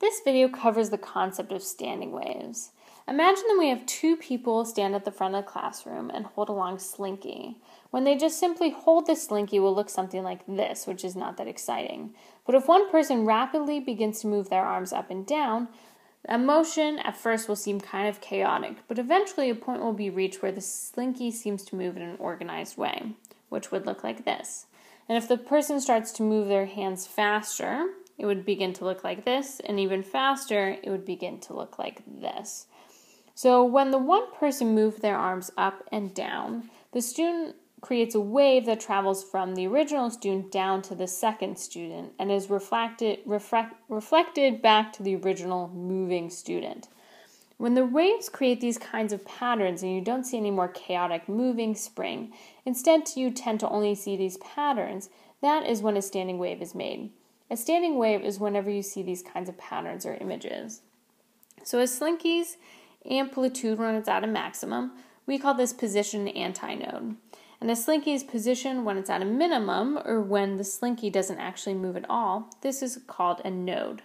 This video covers the concept of standing waves. Imagine that we have two people stand at the front of the classroom and hold a long slinky. When they just simply hold the slinky will look something like this, which is not that exciting. But if one person rapidly begins to move their arms up and down, a motion at first will seem kind of chaotic, but eventually a point will be reached where the slinky seems to move in an organized way, which would look like this. And if the person starts to move their hands faster, it would begin to look like this, and even faster, it would begin to look like this. So when the one person moves their arms up and down, the student creates a wave that travels from the original student down to the second student and is reflected, reflect, reflected back to the original moving student. When the waves create these kinds of patterns and you don't see any more chaotic moving spring, instead you tend to only see these patterns, that is when a standing wave is made. A standing wave is whenever you see these kinds of patterns or images. So a slinky's amplitude when it's at a maximum, we call this position antinode. And a Slinky's position when it's at a minimum or when the slinky doesn't actually move at all. This is called a node.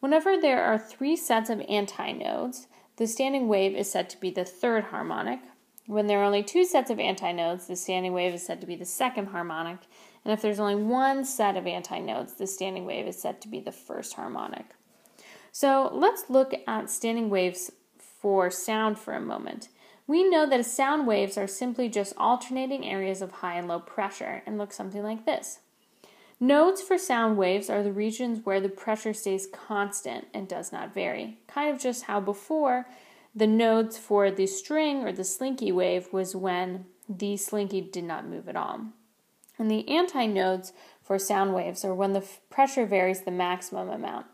Whenever there are three sets of antinodes, the standing wave is said to be the third harmonic. When there are only two sets of antinodes, the standing wave is said to be the second harmonic. And if there's only one set of antinodes, the standing wave is said to be the first harmonic. So let's look at standing waves for sound for a moment. We know that sound waves are simply just alternating areas of high and low pressure and look something like this. Nodes for sound waves are the regions where the pressure stays constant and does not vary, kind of just how before the nodes for the string or the slinky wave was when the slinky did not move at all. And the antinodes for sound waves are when the pressure varies the maximum amount.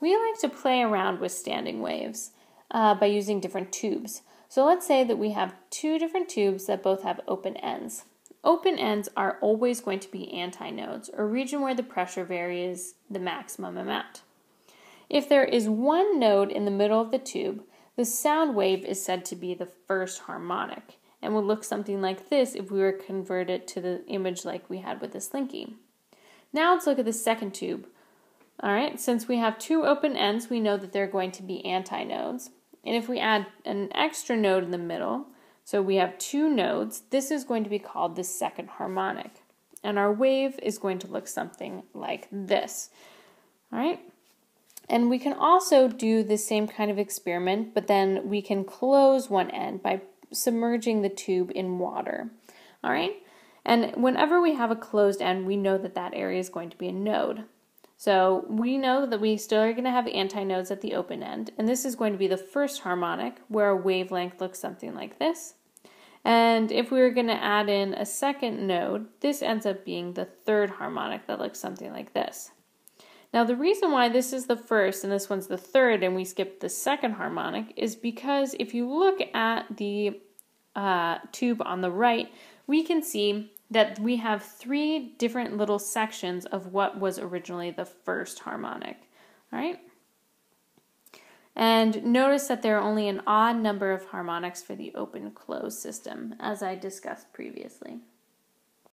We like to play around with standing waves uh, by using different tubes. So let's say that we have two different tubes that both have open ends. Open ends are always going to be antinodes, or region where the pressure varies the maximum amount. If there is one node in the middle of the tube, the sound wave is said to be the first harmonic and would look something like this if we were converted to the image like we had with the slinky. Now let's look at the second tube. All right, since we have two open ends, we know that they're going to be antinodes. And if we add an extra node in the middle, so we have two nodes, this is going to be called the second harmonic. And our wave is going to look something like this. All right? And we can also do the same kind of experiment, but then we can close one end by submerging the tube in water. All right? And whenever we have a closed end, we know that that area is going to be a node. So we know that we still are going to have antinodes at the open end, and this is going to be the first harmonic, where a wavelength looks something like this. And if we were going to add in a second node, this ends up being the third harmonic that looks something like this. Now, the reason why this is the first and this one's the third and we skip the second harmonic is because if you look at the uh, tube on the right, we can see that we have three different little sections of what was originally the first harmonic. All right? And notice that there are only an odd number of harmonics for the open closed system, as I discussed previously.